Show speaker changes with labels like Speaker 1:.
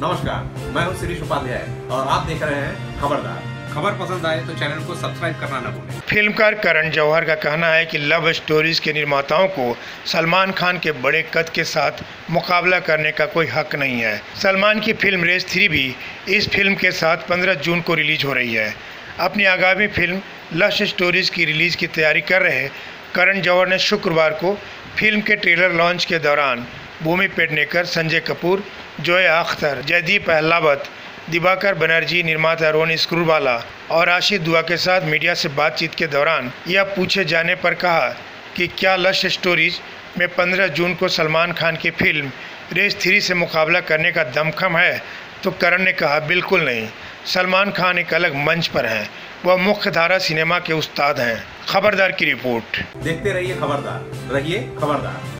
Speaker 1: नमस्कार, मैं हूँ शिरीष उपाध्याय और आप देख रहे हैं खबरदार।
Speaker 2: खबर पसंद आए तो चैनल को सब्सक्राइब करना न भूलें।
Speaker 3: फिल्मकार करण जौहर का कहना है कि लव स्टोरीज के निर्माताओं को सलमान खान के बड़े कद के साथ मुकाबला करने का कोई हक नहीं है। सलमान की फ़िल्म रेस थ्री भी इस फ़िल्म के साथ 15 जून को रिलीज़ हो रही है। अपनी आगामी फ़िल्म, लव स्टोरीज की रिलीज़ की तैयारी कर रहे करण जौहर ने शुक्रवार को फ़िल्म के ट्रेलर लॉन्च के दौरान भूमि पेडनेकर संजय कपूर, जोया अख्तर, जयदीप अहलावत, दिवाकर बनर्जी, निर्माता रोनी स्क्रूवाला और आशिक दुआ के साथ मीडिया से बातचीत के दौरान यह पूछे जाने पर कहा कि क्या लश स्टोरीज में 15 जून को सलमान खान की फ़िल्म रेस थ्री से मुकाबला करने का दमखम है? तो करण ने कहा, बिल्कुल नहीं। सलमान खान एक अलग मंच पर हैं। वह मुख्य धारा सिनेमा के उस्ताद हैं। खबरदार की रिपोर्ट।
Speaker 1: देखते रहिए खबरदार। रहिए खबरदार।